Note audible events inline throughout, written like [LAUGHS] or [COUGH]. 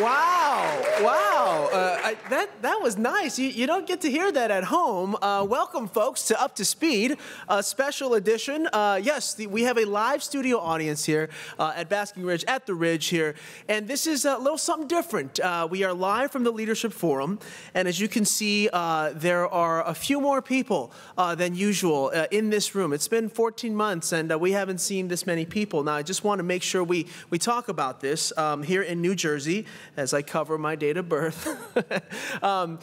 wow, That, that was nice. You, you don't get to hear that at home. Uh, welcome, folks, to Up to Speed, a special edition. Uh, yes, the, we have a live studio audience here uh, at Basking Ridge, at the Ridge here. And this is a little something different. Uh, we are live from the Leadership Forum. And as you can see, uh, there are a few more people than usual in this room. It's been 14 months, and we haven't seen this many people. Now, I just want to make sure we, we talk about this um, here in New Jersey as I cover my date of birth. [LAUGHS] [LAUGHS] um,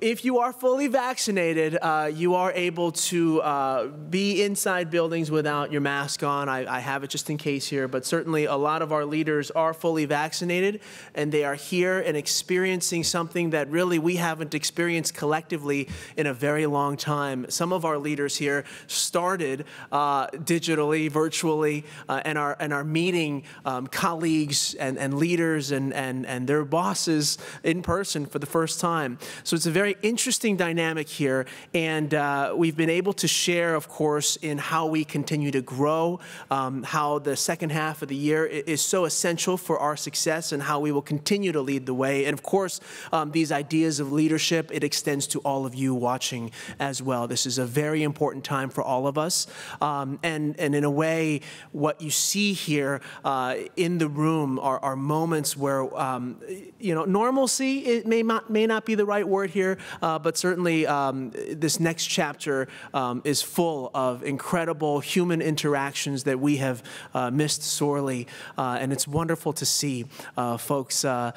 if you are fully vaccinated, uh, you are able to uh, be inside buildings without your mask on. I, I, have it just in case here, but certainly a lot of our leaders are fully vaccinated and they are here and experiencing something that really we haven't experienced collectively in a very long time. Some of our leaders here started uh, digitally, virtually, uh, and, are, and are meeting um, colleagues and, and leaders and, and, and their bosses in person for the first time. So it's a very interesting dynamic here, and uh, we've been able to share, of course, in how we continue to grow, um, how the second half of the year is so essential for our success, and how we will continue to lead the way. And of course, um, these ideas of leadership, it extends to all of you watching as well. This is a very important time for all of us. Um, and, and in a way, what you see here uh, in the room are, are moments where, um, you know, normalcy, it may not, may not be the right word here, here, uh, but certainly um, this next chapter um, is full of incredible human interactions that we have uh, missed sorely. Uh, and it's wonderful to see uh, folks uh,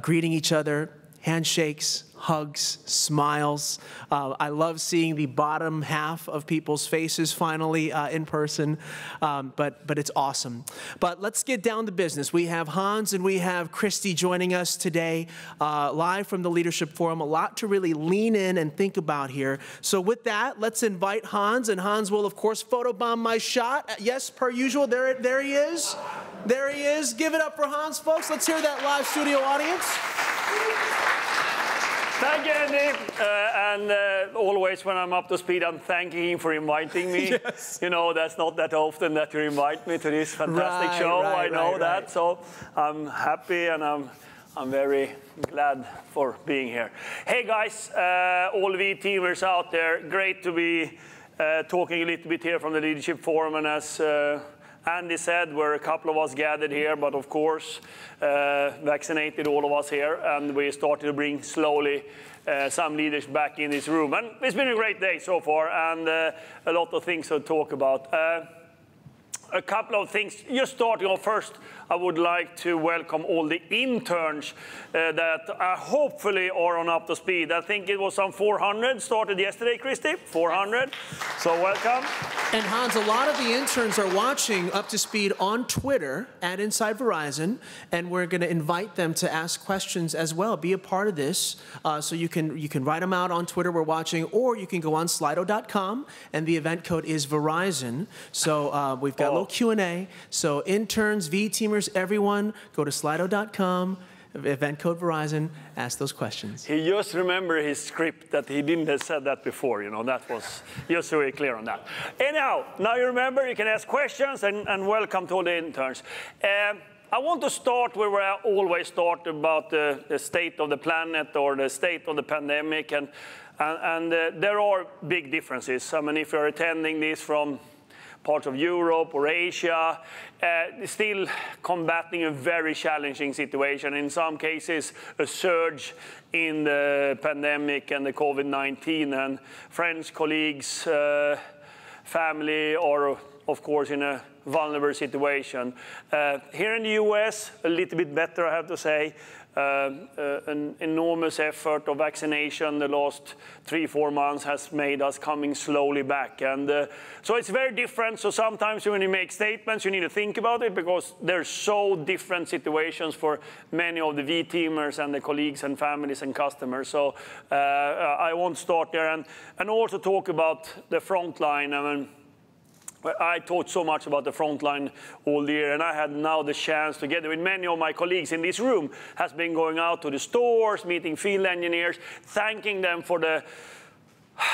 greeting each other, handshakes, hugs, smiles. Uh, I love seeing the bottom half of people's faces finally uh, in person, um, but, but it's awesome. But let's get down to business. We have Hans and we have Christy joining us today, uh, live from the Leadership Forum. A lot to really lean in and think about here. So, with that, let's invite Hans, and Hans will, of course, photobomb my shot. Yes, per usual, there, there he is. There he is. Give it up for Hans, folks. Let's hear that live studio audience. Thank you, Andy. Uh, and uh, always when I'm up to speed, I'm thanking him for inviting me. [LAUGHS] yes. You know, that's not that often that you invite me to this fantastic right, show. Right, I know right, that. So I'm happy and I'm, I'm very glad for being here. Hey, guys, uh, all V teamers out there, great to be uh, talking a little bit here from the Leadership Forum. And as uh, Andy said, we're a couple of us gathered here, but of course, uh, vaccinated all of us here, and we started to bring slowly uh, some leaders back in this room. And it's been a great day so far, and uh, a lot of things to talk about. A couple of things. Just starting off first, I would like to welcome all the interns uh, that uh, hopefully are on up to speed. I think it was some 400 started yesterday, Christy. 400. So welcome. And Hans, a lot of the interns are watching Up to Speed on Twitter at Inside Verizon, and we're going to invite them to ask questions as well. Be a part of this, uh, so you can you can write them out on Twitter. We're watching, or you can go on Slido.com, and the event code is Verizon. So uh, we've got oh. Little Q and A. So interns, V teamers, everyone, go to Slido.com event code Verizon, ask those questions. He just remember his script that he didn't have said that before, you know, that was just so we're clear on that. Anyhow, now you remember, you can ask questions and, and welcome to all the interns. Um, I want to start where we always start about the, the, state of the planet or the state of the pandemic, and, and, and uh, there are big differences. I mean, if you're attending this from parts of Europe or Asia, uh, still combating a very challenging situation. In some cases, a surge in the pandemic and the COVID-19 and friends, colleagues, uh, family, are, of course in a vulnerable situation. Uh, here in the US, a little bit better, I have to say. Uh, uh, an enormous effort of vaccination the last three, four months has made us coming slowly back. And uh, so it's very different. So sometimes when you make statements, you need to think about it because there's so different situations for many of the V-teamers and the colleagues and families and customers. So uh, I won't start there. And, and also talk about the front line. I mean, I taught so much about the frontline all year, and I had now the chance, together with many of my colleagues in this room, has been going out to the stores, meeting field engineers, thanking them for the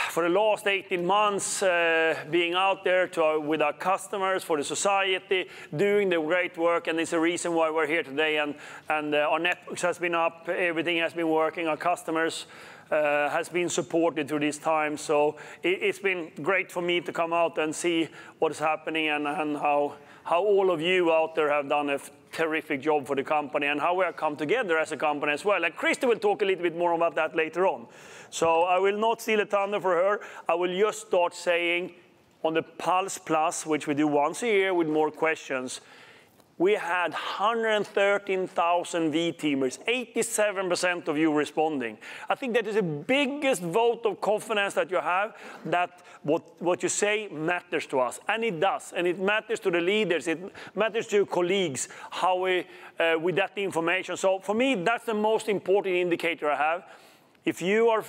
for the last 18 months, uh, being out there to, with our customers, for the society, doing the great work, and it's a reason why we're here today. And, and uh, our networks has been up, everything has been working, our customers uh, has been supported through this time. So it, has been great for me to come out and see what is happening and, and how, how all of you out there have done a terrific job for the company and how we have come together as a company as well. And Christy will talk a little bit more about that later on. So I will not steal a thunder for her. I will just start saying on the Pulse Plus, which we do once a year with more questions, we had 113,000 V-teamers, 87% of you responding. I think that is the biggest vote of confidence that you have, that what, what you say matters to us. And it does. And it matters to the leaders. It matters to your colleagues, how we, uh, with that information. So for me, that's the most important indicator I have. If you are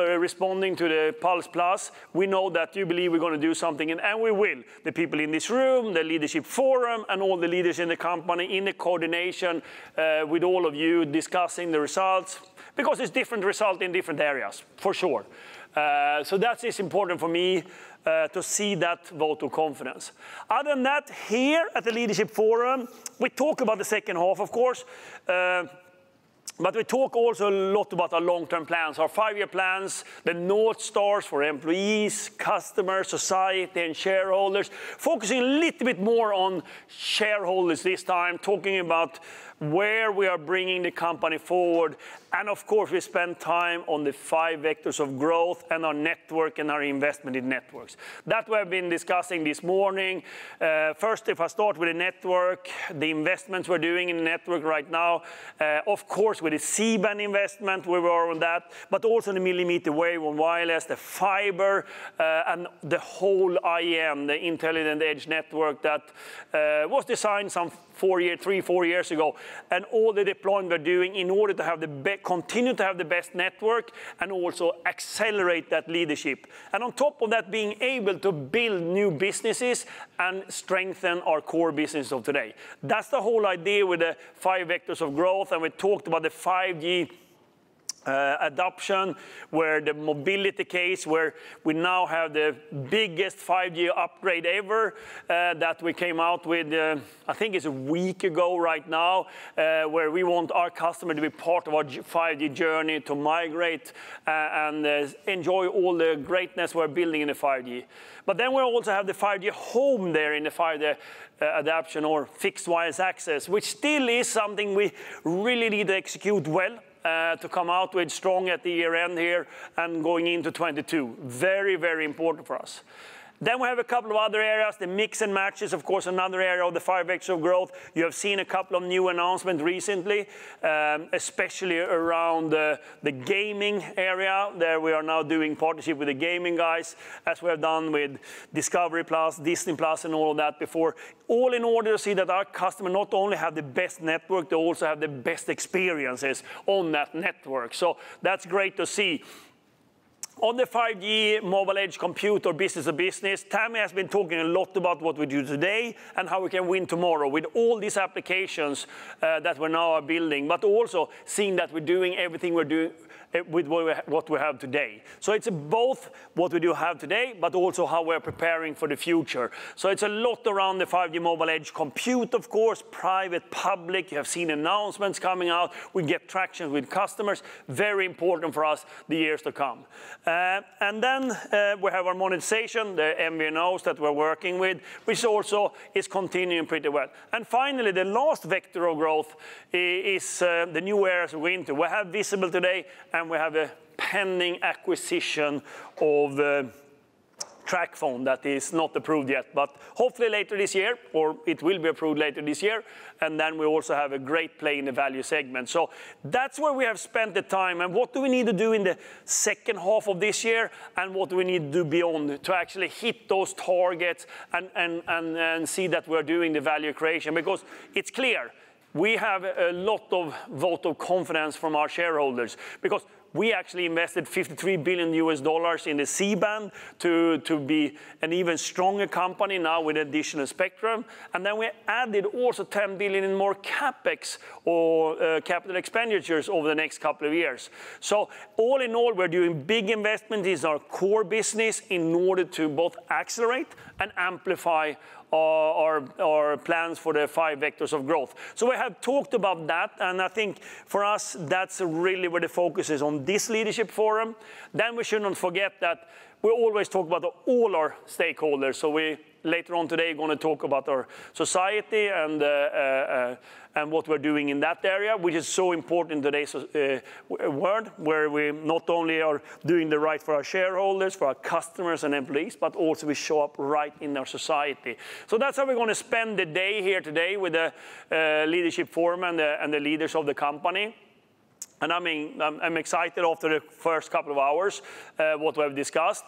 responding to the Pulse Plus, we know that you believe we're going to do something, and, we will. The people in this room, the leadership forum, and all the leaders in the company in the coordination uh, with all of you discussing the results, because it's different result in different areas, for sure. Uh, so that is important for me uh, to see that vote of confidence. Other than that, here at the Leadership Forum, we talk about the second half, of course. Uh, but we talk also a lot about our long-term plans, our five-year plans, the North Stars for employees, customers, society, and shareholders. Focusing a little bit more on shareholders this time, talking about where we are bringing the company forward. And of course, we spend time on the five vectors of growth and our network and our investment in networks. That we have been discussing this morning. Uh, first, if I start with the network, the investments we're doing in the network right now, uh, of course, with the C-band investment, we were on that, but also the millimeter wave on wireless, the fiber, uh, and the whole IEN, the Intelligent Edge Network that was designed some four three, four years ago, and all the deployment we're doing in order to have the continue to have the best network and also accelerate that leadership. And on top of that, being able to build new businesses and strengthen our core business of today. That's the whole idea with the five vectors of growth, and we talked about the 5G uh, adoption, where the mobility case, where we now have the biggest 5G upgrade ever uh, that we came out with, uh, I think it's a week ago right now, where we want our customer to be part of our 5G journey to migrate and enjoy all the greatness we're building in the 5G. But then we also have the 5G home there in the 5G adoption or fixed wireless access, which still is something we really need to execute well. Uh, to come out with strong at the year end here and going into 22. Very, very important for us. Then we have a couple of other areas. The mix and match is, of course, another area of the five vectors of growth. You have seen a couple of new announcements recently, um, especially around the gaming area. There we are now doing partnership with the gaming guys, as we have done with Discovery Plus, Disney Plus, and all of that before. All in order to see that our customer not only have the best network, they also have the best experiences on that network. So that's great to see. On the 5G mobile edge compute or business to business, Tammy has been talking a lot about what we do today and how we can win tomorrow with all these applications uh, that we now are building, but also seeing that we're doing everything we're doing with what we have today. So it's both what we do have today, but also how we're preparing for the future. So it's a lot around the 5G mobile edge compute, of course, private, public. You have seen announcements coming out. We get traction with customers. Very important for us the years to come. Uh, and then uh, we have our monetization, the MVNOs that we're working with, which also is continuing pretty well. And finally, the last vector of growth is uh, the new areas we into. We have Visible today, and and we have a pending acquisition of uh, TracFone that is not approved yet, but hopefully later this year, or it will be approved later this year. And then we also have a great play in the value segment. So that's where we have spent the time. And what do we need to do in the second half of this year? And what do we need to do beyond to actually hit those targets and, and, and, and see that we're doing the value creation? Because it's clear we have a lot of vote of confidence from our shareholders because we actually invested 53 billion US dollars in the C-band to, to be an even stronger company now with additional spectrum. And then we added also 10 billion in more capex or uh, capital expenditures over the next couple of years. So all in all, we're doing big investment in our core business in order to both accelerate and amplify our, our, plans for the five vectors of growth. So we have talked about that, and I think for us, that's really where the focus is on this leadership forum. Then we should not forget that we always talk about all our stakeholders. So we later on today going to talk about our society and uh, uh, and what we're doing in that area, which is so important in today's uh, world, where we not only are doing the right for our shareholders, for our customers and employees, but also we show up right in our society. So that's how we're going to spend the day here today with the uh, leadership forum and the, and the leaders of the company. And I mean, I'm, I'm, excited after the first couple of hours uh, what we've discussed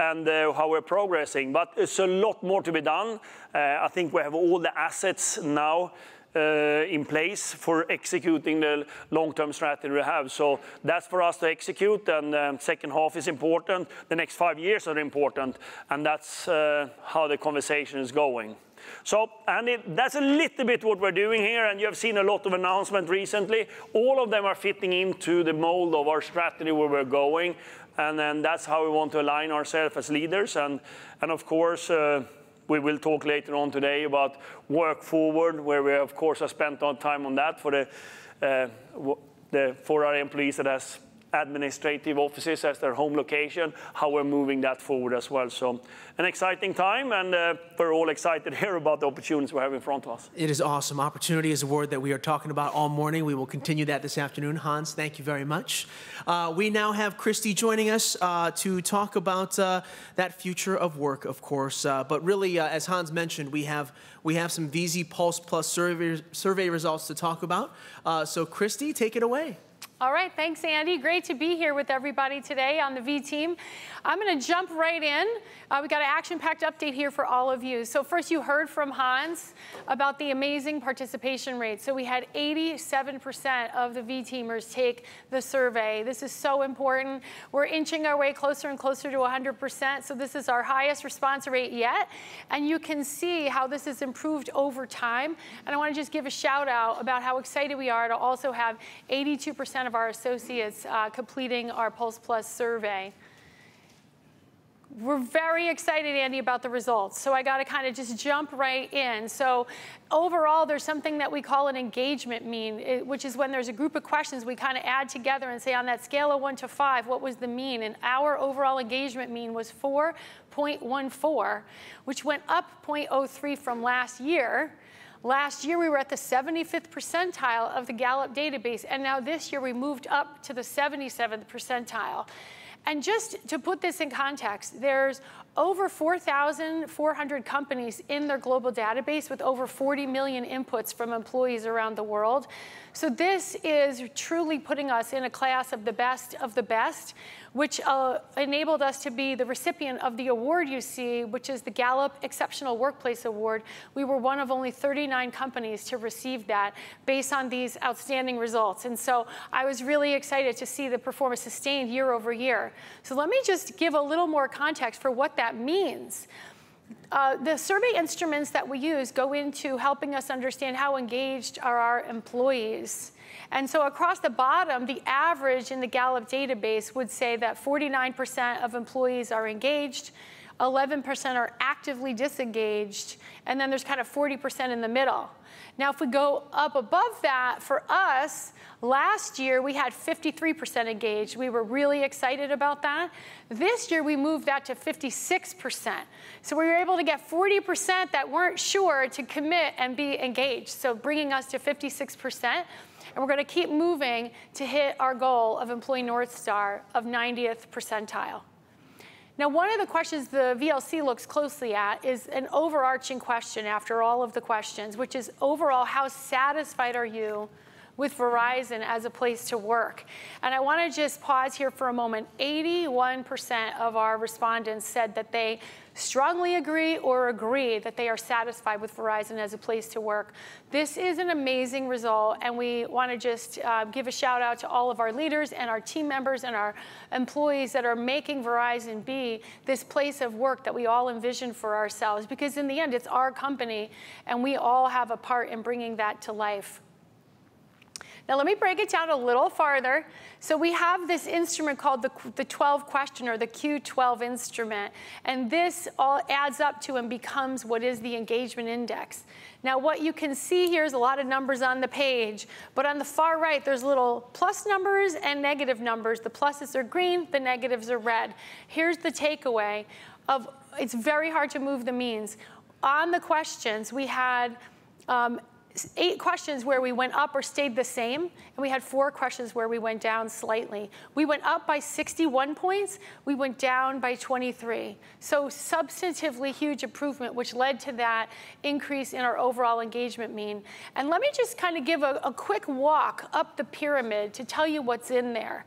and uh, how we're progressing. But it's a lot more to be done. Uh, I think we have all the assets now in place for executing the long-term strategy we have. So that's for us to execute, and um, second half is important. The next five years are important, and that's uh, how the conversation is going. So, and that's a little bit what we're doing here, and you have seen a lot of announcements recently. All of them are fitting into the mold of our strategy where we're going, and then that's how we want to align ourselves as leaders. And, and of course, uh, we will talk later on today about work forward, where we, of course, have spent our time on that for, the, uh, the, for our employees that has administrative offices as their home location, how we're moving that forward as well. So an exciting time, and uh, we're all excited [LAUGHS] here about the opportunities we have in front of us. It is awesome. Opportunity is a word that we are talking about all morning. We will continue that this afternoon. Hans, thank you very much. Uh, we now have Christy joining us uh, to talk about uh, that future of work, of course. Uh, but really, uh, as Hans mentioned, we have we have some VZ Pulse Plus survey, survey results to talk about. so, Christy, take it away. All right, thanks, Andy. Great to be here with everybody today on the V team. I'm going to jump right in. Uh, we got an action-packed update here for all of you. So first, you heard from Hans about the amazing participation rate. So we had 87% of the V teamers take the survey. This is so important. We're inching our way closer and closer to 100%. So this is our highest response rate yet, and you can see how this has improved over time. And I want to just give a shout out about how excited we are to also have 82% of our associates uh, completing our Pulse Plus survey. We're very excited, Andy, about the results. So I got to kind of just jump right in. So overall, there's something that we call an engagement mean, which is when there's a group of questions we kind of add together and say on that scale of one to five, what was the mean? And our overall engagement mean was 4.14, which went up 0.03 from last year. Last year, we were at the 75th percentile of the Gallup database, and now this year we moved up to the 77th percentile. And just to put this in context, there's over 4,400 companies in their global database with over 40 million inputs from employees around the world. So this is truly putting us in a class of the best of the best, which uh, enabled us to be the recipient of the award you see, which is the Gallup Exceptional Workplace Award. We were one of only 39 companies to receive that based on these outstanding results. And so I was really excited to see the performance sustained year over year. So let me just give a little more context for what that means. Uh, the survey instruments that we use go into helping us understand how engaged are our employees. And so across the bottom, the average in the Gallup database would say that 49% of employees are engaged, 11% are actively disengaged, and then there's kind of 40% in the middle. Now, if we go up above that, for us, last year we had 53% engaged. We were really excited about that. This year we moved that to 56%. So we were able to get 40% that weren't sure to commit and be engaged. So bringing us to 56%. And we're going to keep moving to hit our goal of Employee North Star of 90th percentile. Now, one of the questions the VLC looks closely at is an overarching question after all of the questions, which is overall, how satisfied are you with Verizon as a place to work. And I want to just pause here for a moment. 81% of our respondents said that they strongly agree or agree that they are satisfied with Verizon as a place to work. This is an amazing result, and we want to just uh, give a shout out to all of our leaders and our team members and our employees that are making Verizon be this place of work that we all envision for ourselves. Because in the end, it's our company, and we all have a part in bringing that to life. Now let me break it down a little farther. So we have this instrument called the, the 12 question or the Q12 instrument. And this all adds up to and becomes what is the engagement index. Now what you can see here is a lot of numbers on the page, but on the far right, there's little plus numbers and negative numbers. The pluses are green, the negatives are red. Here's the takeaway of it's very hard to move the means. On the questions, we had um, eight questions where we went up or stayed the same, and we had four questions where we went down slightly. We went up by 61 points, we went down by 23. So substantively huge improvement, which led to that increase in our overall engagement mean. And let me just kind of give a, a quick walk up the pyramid to tell you what's in there.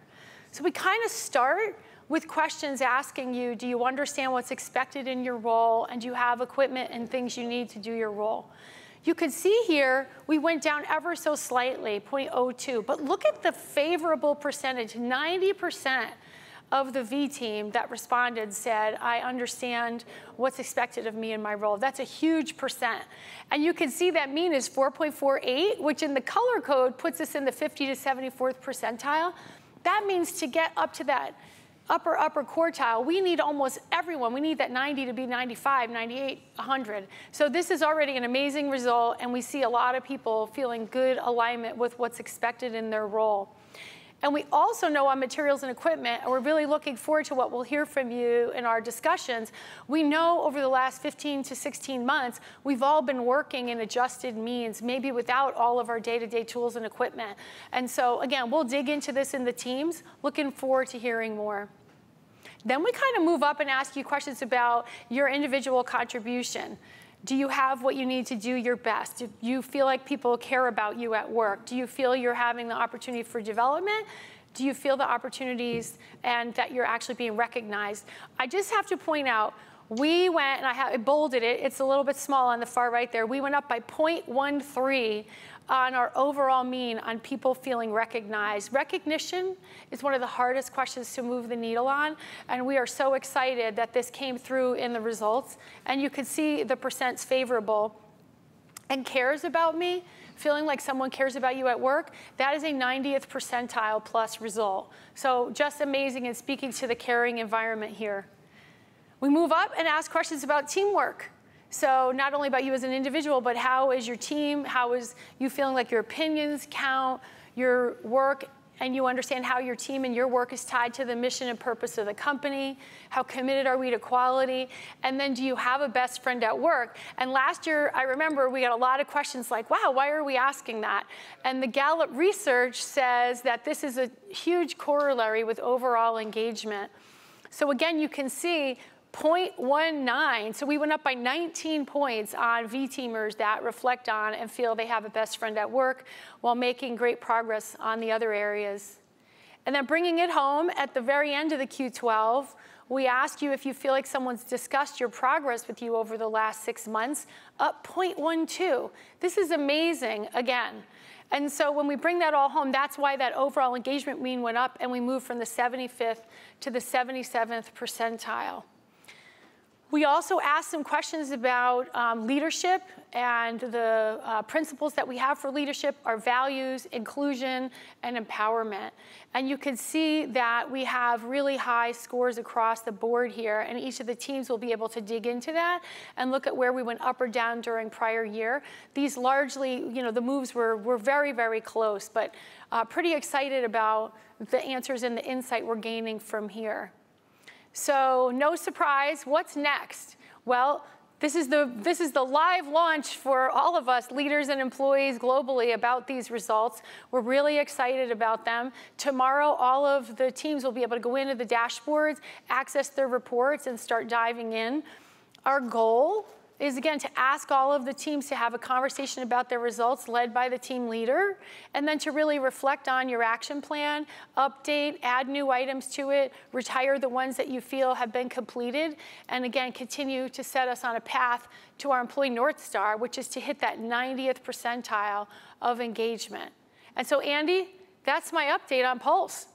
So we kind of start with questions asking you, do you understand what's expected in your role, and do you have equipment and things you need to do your role? You can see here, we went down ever so slightly, 0.02, but look at the favorable percentage, 90% of the V team that responded said, I understand what's expected of me in my role. That's a huge percent. And you can see that mean is 4.48, which in the color code puts us in the 50 to 74th percentile. That means to get up to that upper, upper quartile, we need almost everyone. We need that 90 to be 95, 98, 100. So this is already an amazing result, and we see a lot of people feeling good alignment with what's expected in their role. And we also know on materials and equipment, and we're really looking forward to what we'll hear from you in our discussions. We know over the last 15 to 16 months, we've all been working in adjusted means, maybe without all of our day-to-day tools and equipment. And so again, we'll dig into this in the teams. Looking forward to hearing more. Then we kind of move up and ask you questions about your individual contribution. Do you have what you need to do your best? Do you feel like people care about you at work? Do you feel you're having the opportunity for development? Do you feel the opportunities and that you're actually being recognized? I just have to point out, we went, and I, have, bolded it, it's a little bit small on the far right there. We went up by 0.13 on our overall mean on people feeling recognized. Recognition is one of the hardest questions to move the needle on, and we are so excited that this came through in the results. And you can see the percents favorable and cares about me, feeling like someone cares about you at work, that is a 90th percentile plus result. So just amazing and speaking to the caring environment here. We move up and ask questions about teamwork. So not only about you as an individual, but how is your team? How is you feeling like your opinions count, your work, and you understand how your team and your work is tied to the mission and purpose of the company? How committed are we to quality? And then do you have a best friend at work? And last year, I remember we got a lot of questions like, wow, why are we asking that? And the Gallup research says that this is a huge corollary with overall engagement. So again, you can see 0.19. So we went up by 19 points on V-teamers that reflect on and feel they have a best friend at work while making great progress on the other areas. And then bringing it home at the very end of the Q12, we ask you if you feel like someone's discussed your progress with you over the last six months, up 0.12. This is amazing again. And so when we bring that all home, that's why that overall engagement mean went up and we moved from the 75th to the 77th percentile. We also asked some questions about um, leadership and the uh, principles that we have for leadership, our values, inclusion, and empowerment. And you can see that we have really high scores across the board here, and each of the teams will be able to dig into that and look at where we went up or down during prior year. These largely, you know, the moves were, were very, very close, but uh, pretty excited about the answers and the insight we're gaining from here. So no surprise, what's next? Well, this is, the, this is the live launch for all of us, leaders and employees globally, about these results. We're really excited about them. Tomorrow, all of the teams will be able to go into the dashboards, access their reports, and start diving in. Our goal is again to ask all of the teams to have a conversation about their results led by the team leader, and then to really reflect on your action plan, update, add new items to it, retire the ones that you feel have been completed, and again, continue to set us on a path to our employee North Star, which is to hit that 90th percentile of engagement. And so, Andy, that's my update on Pulse.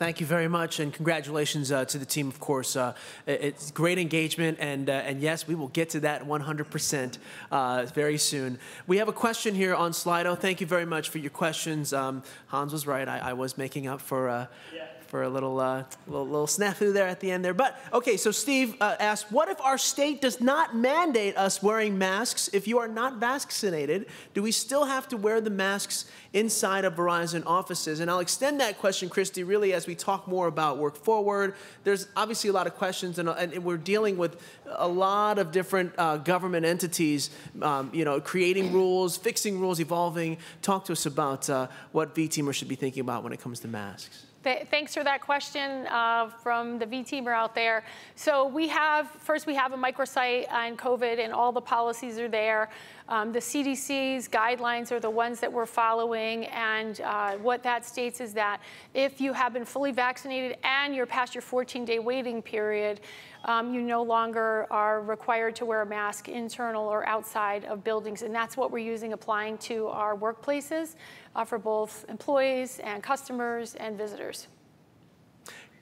Thank you very much, and congratulations uh, to the team. Of course, uh, it's great engagement, and uh, and yes, we will get to that 100% uh, very soon. We have a question here on Slido. Thank you very much for your questions. Um, Hans was right; I, I was making up for. Uh, yeah for a little, uh, little, little snafu there at the end there. But okay, so Steve uh, asked, what if our state does not mandate us wearing masks? If you are not vaccinated, do we still have to wear the masks inside of Verizon offices? And I'll extend that question, Christy, really as we talk more about work forward. There's obviously a lot of questions, and, and we're dealing with a lot of different uh, government entities, um, you know, creating rules, fixing rules, evolving. Talk to us about uh, what V-Teamers should be thinking about when it comes to masks. Th thanks for that question uh, from the V-teamer out there. So we have, first we have a microsite on COVID and all the policies are there. Um, the CDC's guidelines are the ones that we're following and uh, what that states is that if you have been fully vaccinated and you're past your 14-day waiting period, um, you no longer are required to wear a mask internal or outside of buildings. And that's what we're using applying to our workplaces uh, for both employees and customers and visitors.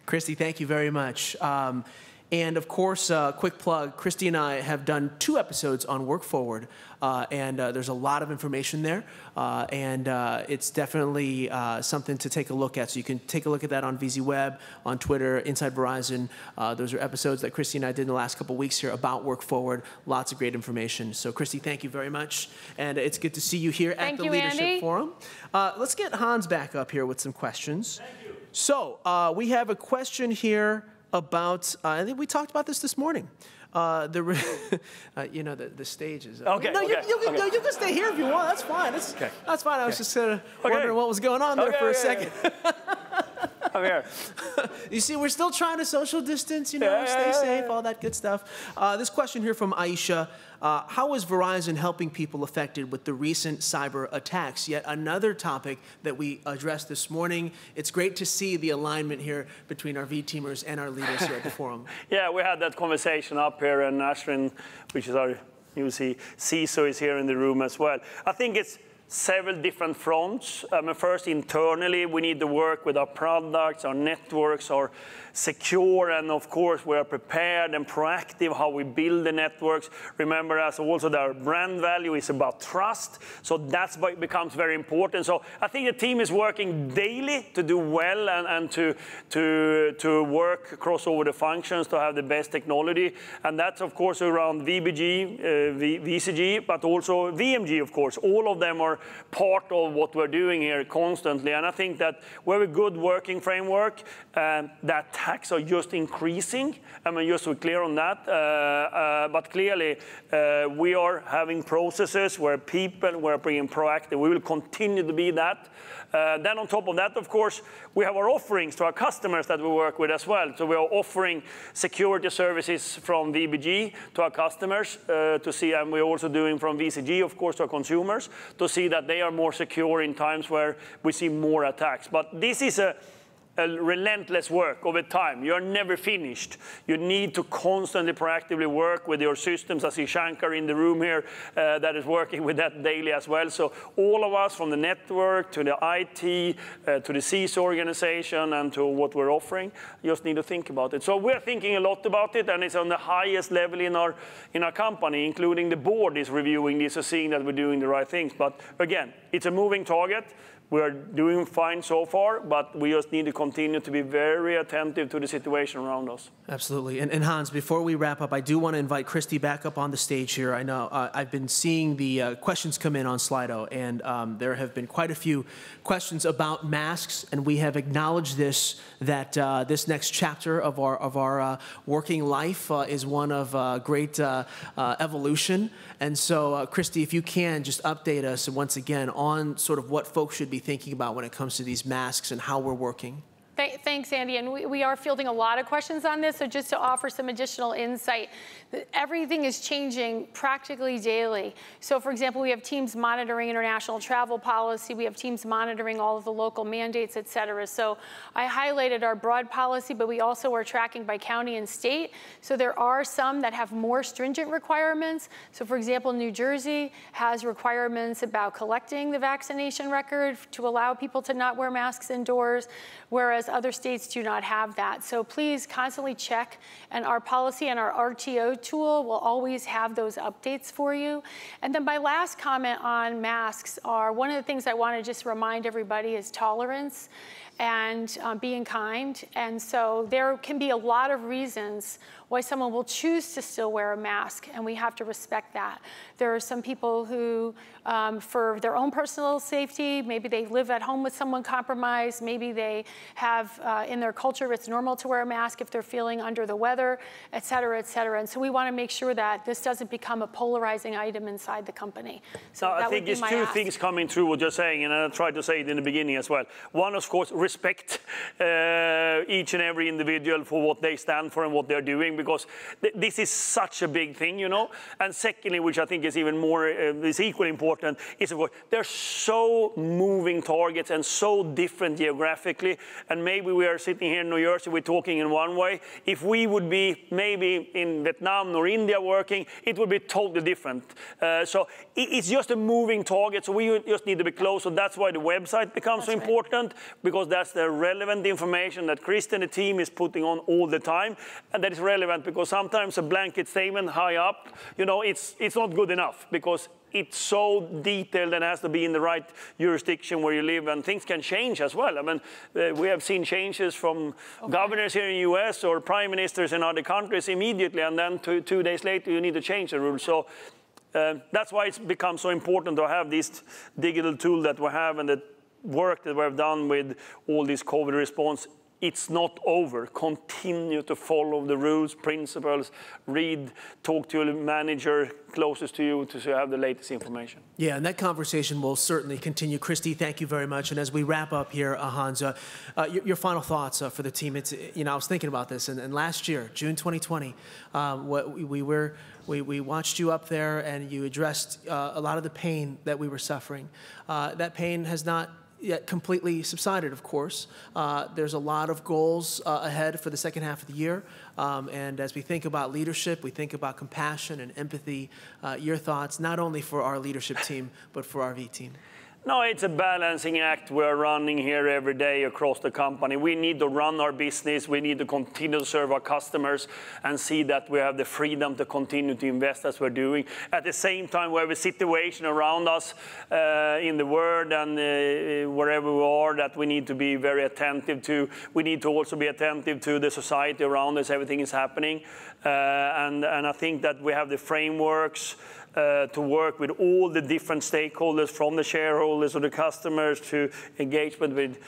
Christy, thank you very much. Um, and of course, uh, quick plug, Christy and I have done two episodes on Work Forward, uh, and uh, there's a lot of information there, uh, and uh, it's definitely uh, something to take a look at. So you can take a look at that on VZ Web, on Twitter, Inside Verizon. those are episodes that Christy and I did in the last couple weeks here about Work Forward. Lots of great information. So Christy, thank you very much, and it's good to see you here thank at the you, Leadership Andy. Forum. let's get Hans back up here with some questions. So we have a question here about, uh, I think we talked about this this morning. Uh, the, [LAUGHS] uh, you know, the, the stages. Okay. No, okay, you, you, okay. no, you can stay here if you want. That's fine. That's, okay. that's fine. I was just uh, wondering what was going on there for a second. [LAUGHS] I'm here. [LAUGHS] you see, we're still trying to social distance, you know, yeah, stay yeah, safe, yeah. all that good stuff. Uh, this question here from Aisha. Uh, how is Verizon helping people affected with the recent cyber attacks? Yet another topic that we addressed this morning. It's great to see the alignment here between our V-teamers and our leaders here at the [LAUGHS] forum. Yeah, we had that conversation up here, and Ashwin, which is our new CISO, is here in the room as well. I think it's several different fronts. Um, first, internally, we need to work with our products, our networks, our secure, and of course, we are prepared and proactive how we build the networks. Remember, as also our brand value is about trust, so that becomes very important. So I think the team is working daily to do well and, and to, to, to work across over the functions to have the best technology. And that's, of course, around VBG, uh, VCG, but also VMG, of course. All of them are part of what we're doing here constantly. And I think that we have a good working framework um, that attacks are just increasing. I mean, just to be clear on that. Uh, uh, but clearly, uh, we are having processes where people were being proactive. We will continue to be that. Uh, then on top of that, of course, we have our offerings to our customers that we work with as well. So we are offering security services from VBG to our customers uh, to see, and we're also doing from VCG, of course, to our consumers to see that they are more secure in times where we see more attacks. But this is a a relentless work over time. You're never finished. You need to constantly proactively work with your systems. I see Shankar in the room here uh, that is working with that daily as well. So all of us from the network to the IT uh, to the CISO organization and to what we're offering just need to think about it. So we're thinking a lot about it and it's on the highest level in our, in our company, including the board is reviewing this and seeing that we're doing the right things. But again, it's a moving target. We are doing fine so far, but we just need to continue to be very attentive to the situation around us. Absolutely. And, and Hans, before we wrap up, I do want to invite Christy back up on the stage here. I know uh, I've been seeing the uh, questions come in on Slido, and um, there have been quite a few questions about masks, and we have acknowledged this, that uh, this next chapter of our, of our uh, working life uh, is one of uh, great evolution. And so, Christy, if you can, just update us once again on sort of what folks should be thinking about when it comes to these masks and how we're working? Th thanks, Andy. And we, we, are fielding a lot of questions on this. So just to offer some additional insight, everything is changing practically daily. So for example, we have teams monitoring international travel policy. We have teams monitoring all of the local mandates, et cetera. So I highlighted our broad policy, but we also are tracking by county and state. So there are some that have more stringent requirements. So for example, New Jersey has requirements about collecting the vaccination record to allow people to not wear masks indoors, whereas other states do not have that. So please constantly check, and our policy and our RTO tool will always have those updates for you. And then my last comment on masks are one of the things I want to just remind everybody is tolerance and um, being kind. And so there can be a lot of reasons why someone will choose to still wear a mask, and we have to respect that. There are some people who, um, for their own personal safety, maybe they live at home with someone compromised, maybe they have uh, in their culture it's normal to wear a mask if they're feeling under the weather, et cetera, et cetera. And so we want to make sure that this doesn't become a polarizing item inside the company. So I think it's two ask. things coming through what you're saying, and I tried to say it in the beginning as well. One, of course, respect uh, each and every individual for what they stand for and what they're doing because th this is such a big thing, you know. And secondly, which I think is even more uh, is equally important, is of course there's so moving targets and so different geographically. And maybe we are sitting here in New Jersey, we're talking in one way. If we would be maybe in Vietnam or India working, it would be totally different. Uh, so it, it's just a moving target. So we just need to be close. So that's why the website becomes that's so important right. because that's the relevant information that Chris and the team is putting on all the time, and that is relevant because sometimes a blanket statement high up, you know, it's, it's not good enough because it's so detailed and has to be in the right jurisdiction where you live, and things can change as well. I mean, uh, we have seen changes from okay. governors here in the US or prime ministers in other countries immediately, and then two, two days later you need to change the rules. So uh, that's why it's become so important to have this digital tool that we have and the work that we've done with all this COVID response it's not over. Continue to follow the rules, principles, read, talk to a manager closest to you to have the latest information. Yeah, and that conversation will certainly continue. Christy, thank you very much. And as we wrap up here, uh, Hans, uh, uh, your, your, final thoughts uh, for the team. It's, you know, I was thinking about this, and, and last year, June 2020, um, what we, we were we, we watched you up there and you addressed uh, a lot of the pain that we were suffering. Uh, that pain has not yet completely subsided, of course. Uh, there's a lot of goals uh, ahead for the second half of the year. Um, and as we think about leadership, we think about compassion and empathy. Uh, your thoughts, not only for our leadership team, but for our V team. No, it's a balancing act we're running here every day across the company. We need to run our business. We need to continue to serve our customers and see that we have the freedom to continue to invest as we're doing. At the same time, we have a situation around us uh, in the world and uh, wherever we are that we need to be very attentive to. We need to also be attentive to the society around us. Everything is happening. Uh, and, and I think that we have the frameworks uh, to work with all the different stakeholders, from the shareholders or the customers to engagement with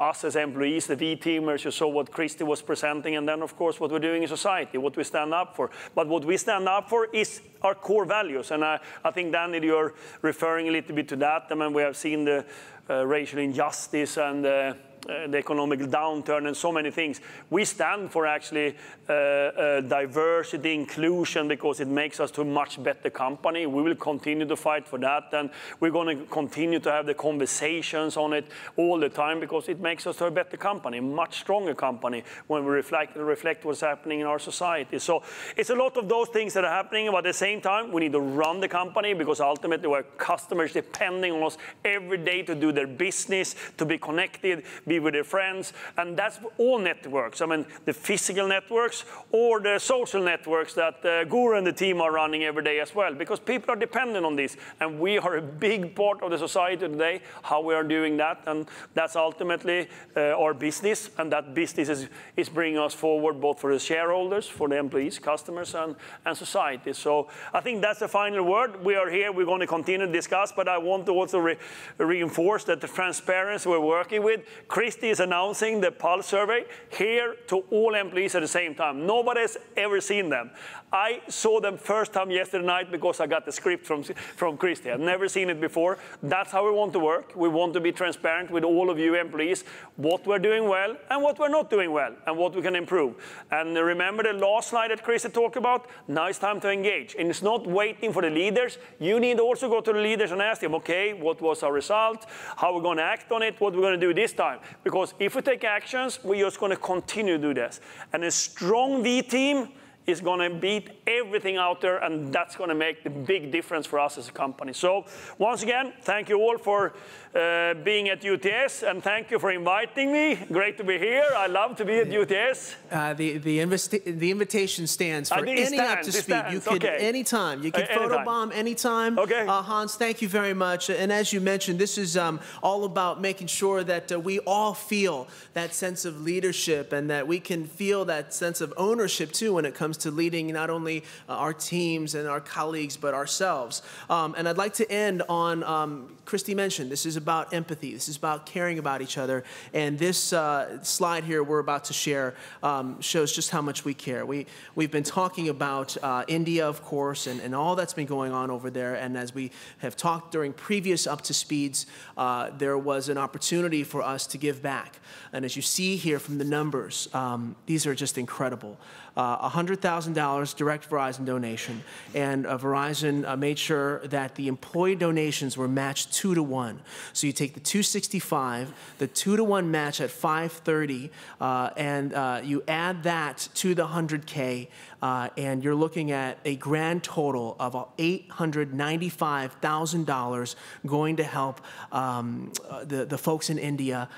us as employees, the V-teamers, you saw what Christy was presenting, and then, of course, what we're doing in society, what we stand up for. But what we stand up for is our core values, and I, I think, Danny, you're referring a little bit to that. I mean, we have seen the uh, racial injustice and uh, the economic downturn and so many things. We stand for actually uh, uh, diversity, inclusion, because it makes us to a much better company. We will continue to fight for that, and we're going to continue to have the conversations on it all the time because it makes us to a better company, a much stronger company when we reflect, reflect what's happening in our society. So it's a lot of those things that are happening, but at the same time, we need to run the company because ultimately we're customers depending on us every day to do their business, to be connected, be with their friends, and that's all networks. I mean, the physical networks or the social networks that uh, Guru and the team are running every day as well, because people are dependent on this, and we are a big part of the society today, how we are doing that, and that's ultimately uh, our business, and that business is, is bringing us forward both for the shareholders, for the employees, customers, and, and society. So I think that's the final word. We are here, we're going to continue to discuss, but I want to also re reinforce that the transparency we're working with, Christy is announcing the Pulse survey here to all employees at the same time. Nobody has ever seen them. I saw them first time yesterday night because I got the script from, from Christy. I've never seen it before. That's how we want to work. We want to be transparent with all of you employees, what we're doing well and what we're not doing well, and what we can improve. And remember the last slide that Christy talked about? Now it's time to engage. And it's not waiting for the leaders. You need to also go to the leaders and ask them, okay, what was our result? How are we going to act on it? What are we going to do this time? Because if we take actions, we're just going to continue to do this. And a strong V team is going to beat everything out there, and that's going to make the big difference for us as a company. So once again, thank you all for uh, being at UTS, and thank you for inviting me. Great to be here. I love to be at UTS. Uh, the the, investi- the invitation stands for any stands, up to speed. You can okay. anytime. You can uh, photobomb anytime. Okay. Uh, Hans, thank you very much. And as you mentioned, this is um, all about making sure that uh, we all feel that sense of leadership and that we can feel that sense of ownership too when it comes to leading not only uh, our teams and our colleagues but ourselves. Um, and I'd like to end on um, Christy mentioned. This is about empathy. This is about caring about each other. And this uh, slide here we're about to share um, shows just how much we care. We, we've been talking about uh, India, of course, and, and all that's been going on over there. And as we have talked during previous up to speeds, uh, there was an opportunity for us to give back. And as you see here from the numbers, um, these are just incredible. Uh, $100,000 direct Verizon donation, and uh, Verizon uh, made sure that the employee donations were matched two to one. So you take the 265, the two to one match at 530, uh, and uh, you add that to the 100K, uh, and you're looking at a grand total of $895,000 going to help um, the, the folks in India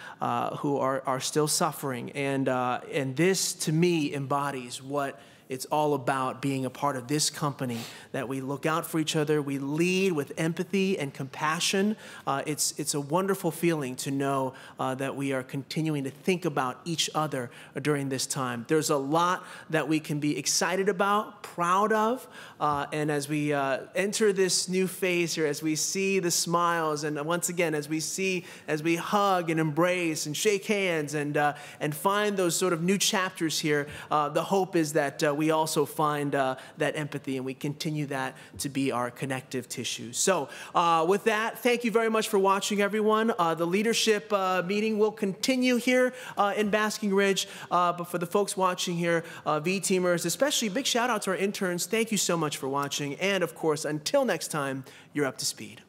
who are, are still suffering. And, and this, to me, embodies what it's all about being a part of this company that we look out for each other, we lead with empathy and compassion. Uh, it's, it's a wonderful feeling to know uh, that we are continuing to think about each other during this time. There's a lot that we can be excited about, proud of, uh, and as we uh, enter this new phase here, as we see the smiles, and once again, as we see, as we hug and embrace and shake hands and, uh, and find those sort of new chapters here, uh, the hope is that we also find that empathy and we continue that to be our connective tissue. So, uh, with that, thank you very much for watching, everyone. Uh, the leadership uh, meeting will continue here uh, in Basking Ridge. Uh, but for the folks watching here, uh, V Teamers, especially big shout out to our interns. Thank you so much for watching. And of course, until next time, you're up to speed.